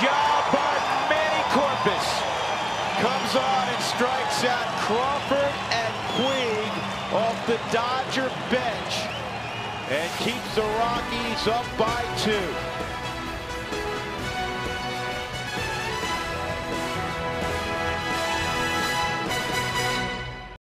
job by Manny Corpas. Comes on and strikes out Crawford and Puig off the Dodger bench and keeps the Rockies up by two.